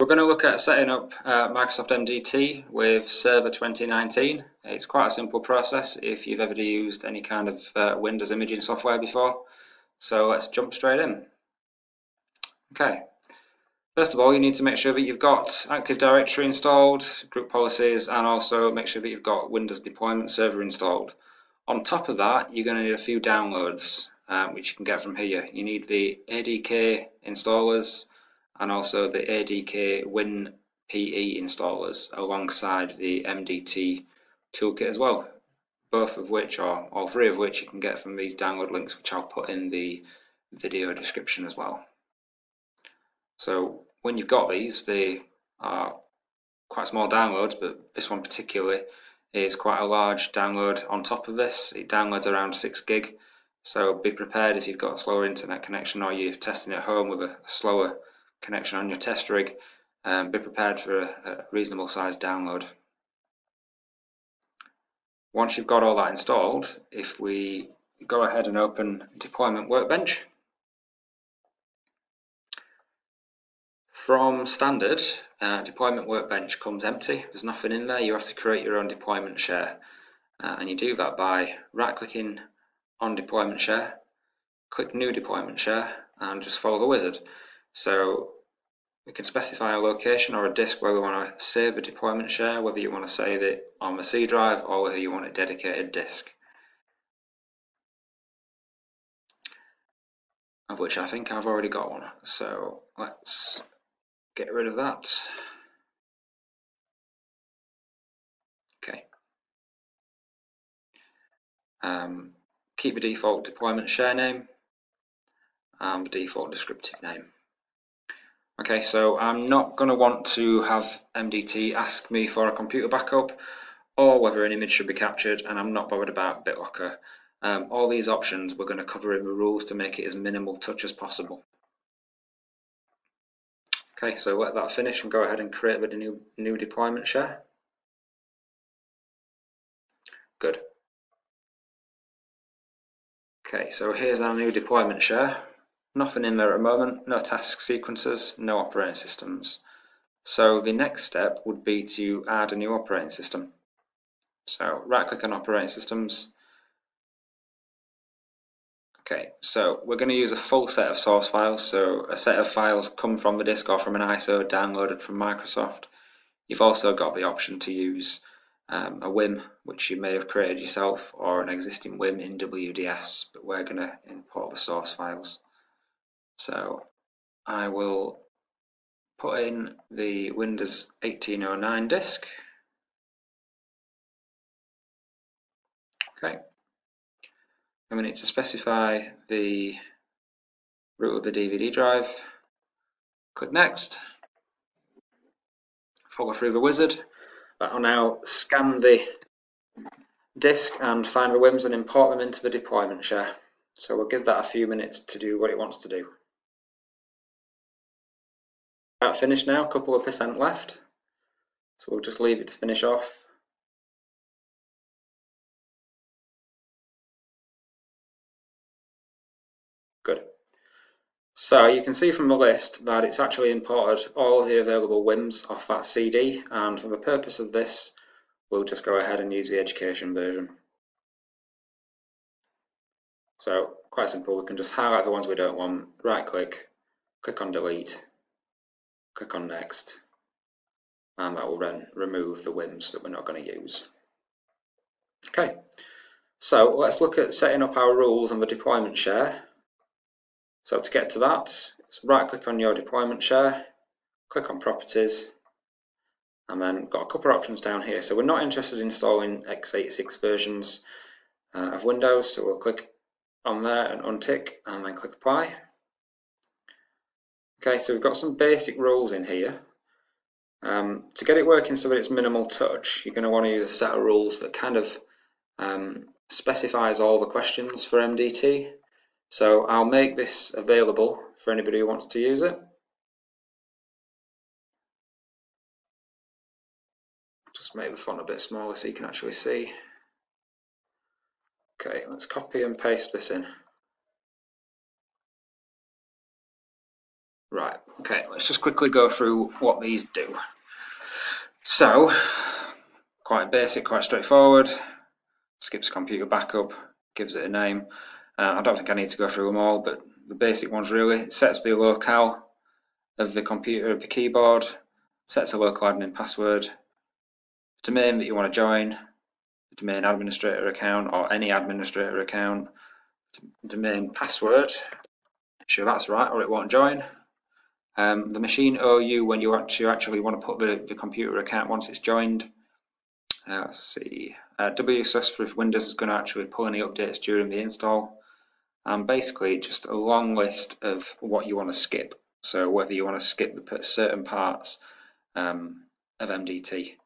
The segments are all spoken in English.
We're going to look at setting up uh, Microsoft MDT with Server 2019. It's quite a simple process if you've ever used any kind of uh, Windows imaging software before. So let's jump straight in. Okay. First of all, you need to make sure that you've got Active Directory installed, group policies, and also make sure that you've got Windows Deployment Server installed. On top of that, you're going to need a few downloads, um, which you can get from here. You need the ADK installers, and also the ADK Win PE installers alongside the MDT toolkit as well. Both of which, or all three of which, you can get from these download links, which I'll put in the video description as well. So when you've got these, they are quite small downloads, but this one particularly is quite a large download on top of this. It downloads around 6 gig, so be prepared if you've got a slower internet connection or you're testing at home with a slower connection on your test rig, um, be prepared for a, a reasonable size download. Once you've got all that installed, if we go ahead and open Deployment Workbench, from standard, uh, Deployment Workbench comes empty. There's nothing in there. You have to create your own deployment share. Uh, and you do that by right-clicking on Deployment Share, click New Deployment Share, and just follow the wizard. So we can specify a location or a disk where we want to save a deployment share, whether you want to save it on the C drive or whether you want a dedicated disk. Of which I think I've already got one. So let's get rid of that. Okay. Um, keep the default deployment share name and the default descriptive name. Okay, so I'm not going to want to have MDT ask me for a computer backup or whether an image should be captured, and I'm not bothered about BitLocker. Um, all these options we're going to cover in the rules to make it as minimal touch as possible. Okay, so let that finish and go ahead and create the new, new deployment share. Good. Okay, so here's our new deployment share. Nothing in there at the moment, no task sequences, no operating systems. So the next step would be to add a new operating system. So right click on operating systems. Okay, so we're going to use a full set of source files. So a set of files come from the disk or from an ISO downloaded from Microsoft. You've also got the option to use um, a WIM, which you may have created yourself, or an existing WIM in WDS, but we're going to import the source files. So I will put in the Windows 1809 disk. Okay. And we need to specify the root of the DVD drive. Click Next. Follow through the wizard. That will now scan the disk and find the WIMs and import them into the deployment share. So we'll give that a few minutes to do what it wants to do. Finished now, a couple of percent left. So we'll just leave it to finish off. Good. So you can see from the list that it's actually imported all the available WIMs off that CD and for the purpose of this we'll just go ahead and use the education version. So quite simple, we can just highlight the ones we don't want, right click, click on delete click on next and that will then remove the WIMs that we're not going to use. Okay, so let's look at setting up our rules on the deployment share. So to get to that, right click on your deployment share, click on properties, and then got a couple of options down here. So we're not interested in installing x86 versions uh, of Windows, so we'll click on there and untick and then click apply. Okay, so we've got some basic rules in here. Um, to get it working so that it's minimal touch, you're going to want to use a set of rules that kind of um, specifies all the questions for MDT. So I'll make this available for anybody who wants to use it. Just make the font a bit smaller so you can actually see. Okay, let's copy and paste this in. Right, okay, let's just quickly go through what these do. So, quite basic, quite straightforward. Skips computer backup, gives it a name. Uh, I don't think I need to go through them all, but the basic ones really. It sets the locale of the computer, of the keyboard, sets a local admin password, domain that you want to join, domain administrator account or any administrator account, domain password, make sure that's right or it won't join. Um, the machine OU when you actually, actually want to put the, the computer account once it's joined. Uh, let's see, uh, WSUS for Windows is going to actually pull any updates during the install. And basically just a long list of what you want to skip. So whether you want to skip certain parts um, of MDT.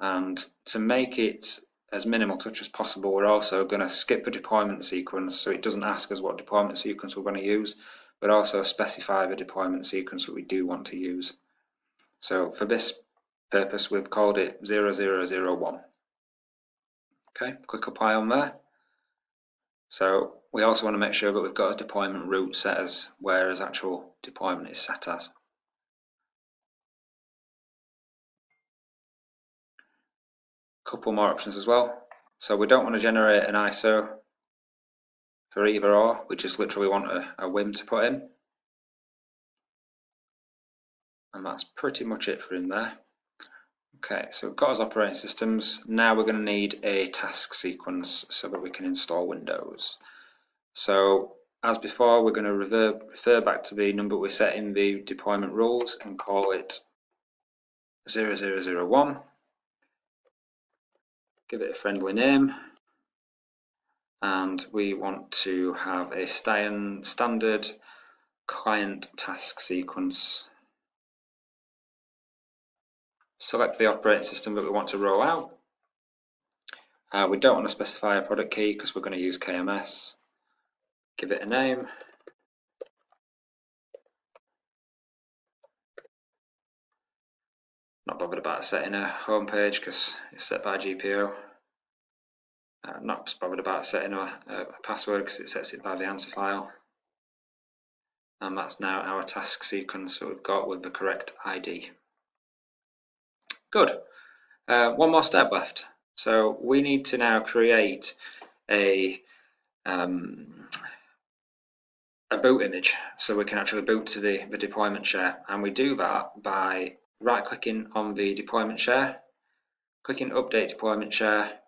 And to make it as minimal touch as possible, we're also going to skip the deployment sequence so it doesn't ask us what deployment sequence we're going to use, but also specify the deployment sequence that we do want to use. So for this purpose, we've called it 0001. Okay, click apply on there. So we also want to make sure that we've got a deployment root set as where as actual deployment is set as. couple more options as well. So we don't want to generate an ISO for either or, we just literally want a, a WIM to put in. And that's pretty much it for in there. Okay, so we've got our operating systems. Now we're going to need a task sequence so that we can install Windows. So as before, we're going to refer, refer back to the number we set in the deployment rules and call it 0001 give it a friendly name and we want to have a standard client task sequence. Select the operating system that we want to roll out. Uh, we don't want to specify a product key because we're going to use KMS. Give it a name. Not bothered about setting a home page because it's set by GPO. I'm uh, not bothered about setting a, a password because it sets it by the answer file. And that's now our task sequence that we've got with the correct ID. Good. Uh, one more step left. So we need to now create a um, a boot image so we can actually boot to the, the deployment share and we do that by right clicking on the deployment share, clicking update deployment share,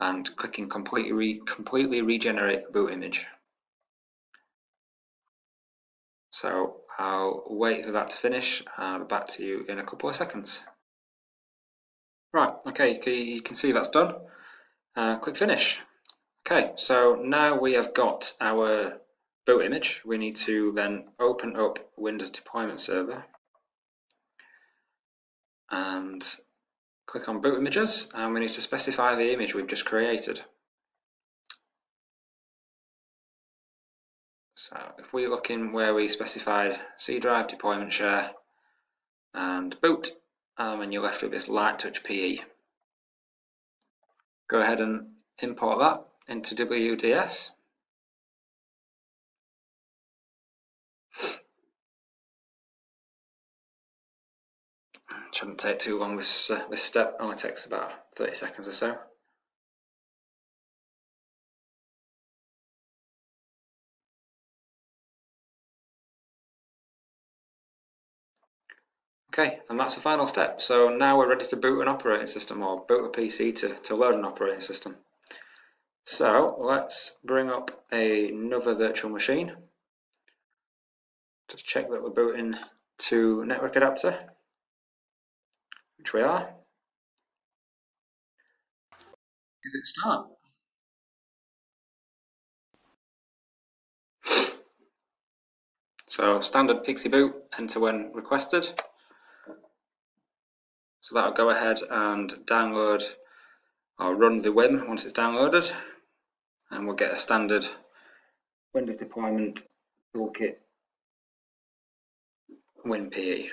and clicking completely, re completely regenerate boot image. So I'll wait for that to finish and I'll be back to you in a couple of seconds. Right, okay, you can see that's done. Uh, click finish. Okay, so now we have got our boot image. We need to then open up Windows Deployment Server and click on boot images and we need to specify the image we've just created. So if we look in where we specified C drive, deployment share and boot um, and you're left with this light touch PE. Go ahead and import that into WDS Shouldn't take too long. This uh, this step only takes about 30 seconds or so. Okay, and that's the final step. So now we're ready to boot an operating system or boot a PC to, to load an operating system. So let's bring up another virtual machine. Just check that we're booting to network adapter which we are. Give it start. So standard PXE boot, enter when requested. So that'll go ahead and download or run the WIM once it's downloaded and we'll get a standard Windows deployment toolkit WinPE.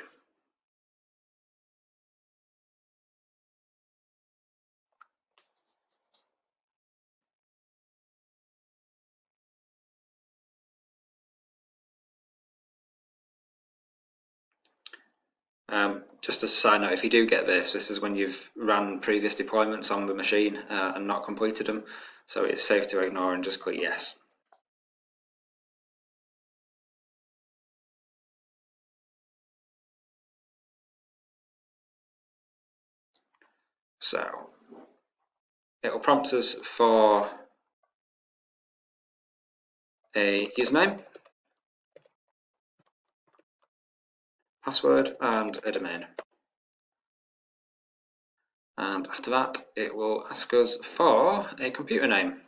Um, just a side note, if you do get this, this is when you've ran previous deployments on the machine uh, and not completed them. So it's safe to ignore and just click yes. So it will prompt us for a username, password and a domain. And after that, it will ask us for a computer name,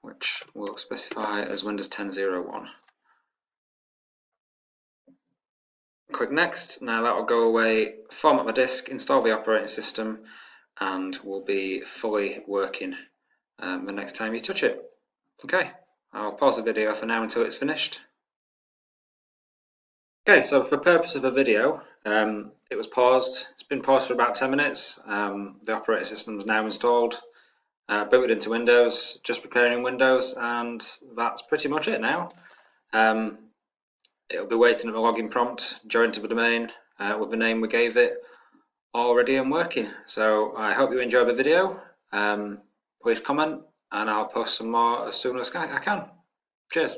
which we'll specify as Windows 10.01. Click Next. Now that will go away, format my disk, install the operating system, and will be fully working um, the next time you touch it. Okay, I'll pause the video for now until it's finished. Okay, so for the purpose of the video, um, it was paused. It's been paused for about 10 minutes. Um, the operating system is now installed, uh, booted into Windows, just preparing Windows, and that's pretty much it now. Um, it'll be waiting at the login prompt, joined to the domain uh, with the name we gave it, all ready and working. So I hope you enjoyed the video. Um, please comment, and I'll post some more as soon as I can. Cheers.